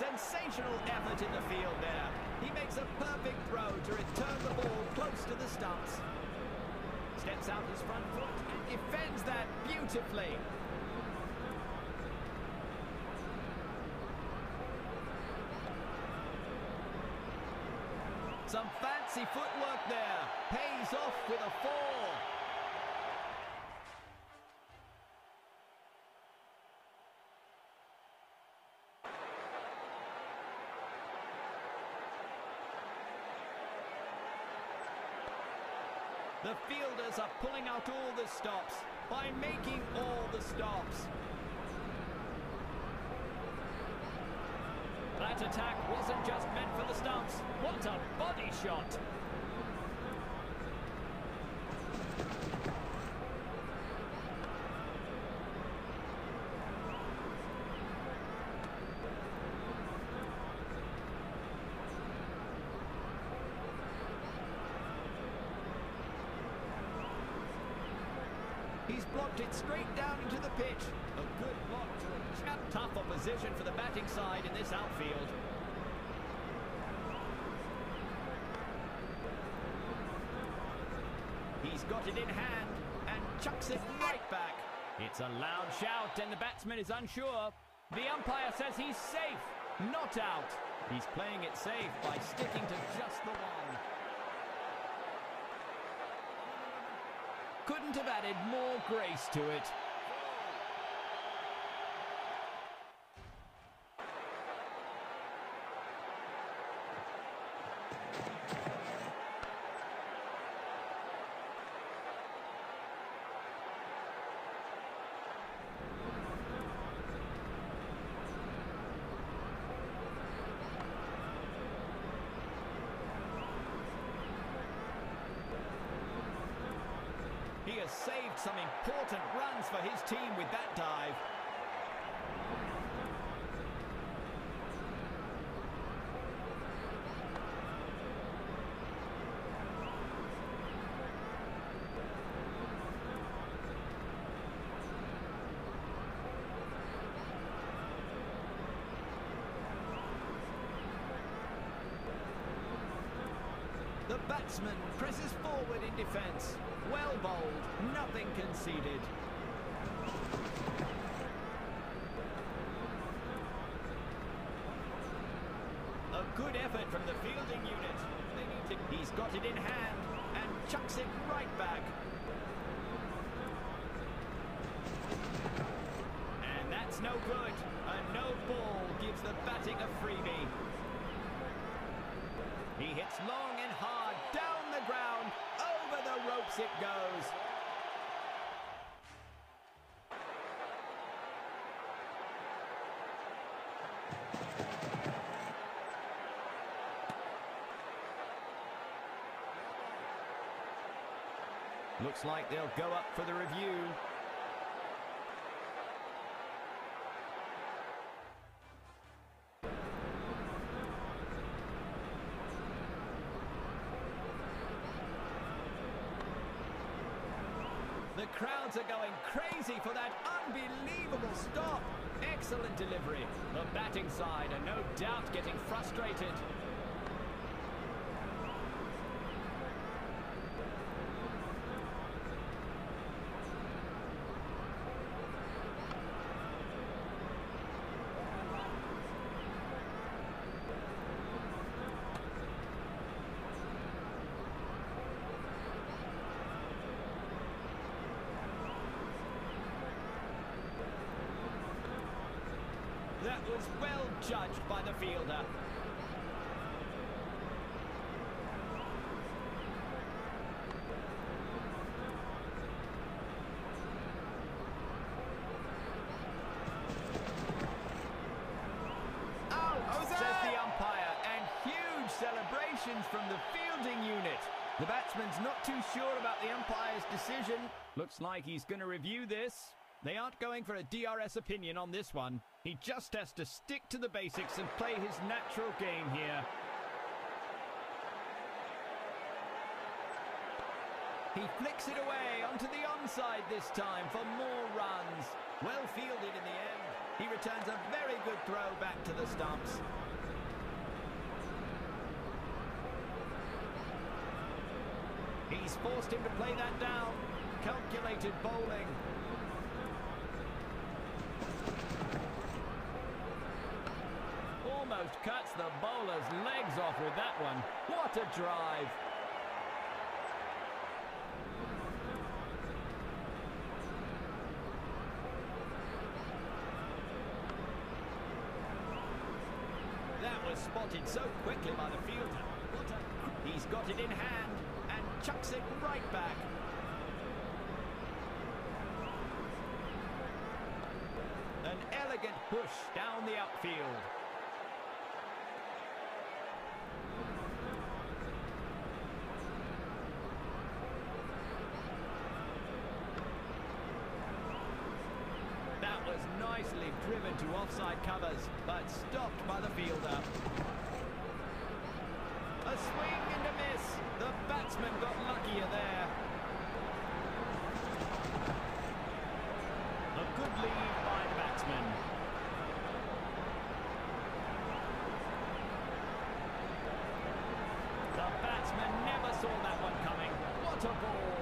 Sensational effort in the field there. He makes a perfect throw to return the ball close to the stumps. Steps out his front foot and defends that beautifully. Some fancy footwork there. Pays off with a fall. The fielders are pulling out all the stops by making all the stops. That attack wasn't just meant for the stumps. What a body shot! He's blocked it straight down into the pitch. A good block to a tough opposition for the batting side in this outfield. He's got it in hand and chucks it right back. It's a loud shout and the batsman is unsure. The umpire says he's safe, not out. He's playing it safe by sticking to just the one. Couldn't have added more grace to it. He has saved some important runs for his team with that dive. Batsman presses forward in defence. Well bowled, nothing conceded. A good effort from the fielding unit. He's got it in hand and chucks it right back. And that's no good. A no ball gives the batting a freebie. He hits long and hard, the ground, over the ropes it goes. Looks like they'll go up for the review. Crowds are going crazy for that unbelievable stop. Excellent delivery. The batting side are no doubt getting frustrated. That was well judged by the fielder. Oh, Out, says the umpire, and huge celebrations from the fielding unit. The batsman's not too sure about the umpire's decision. Looks like he's going to review this. They aren't going for a DRS opinion on this one. He just has to stick to the basics and play his natural game here. He flicks it away onto the onside this time for more runs. Well fielded in the end. He returns a very good throw back to the stumps. He's forced him to play that down. Calculated bowling. Almost cuts the bowler's legs off with that one. What a drive. That was spotted so quickly by the fielder. He's got it in hand and chucks it right back. An elegant push down the outfield. That was nicely to offside covers, but stopped by the fielder. A swing and a miss. The batsman got luckier there. A good lead by the batsman. The batsman never saw that one coming. What a ball.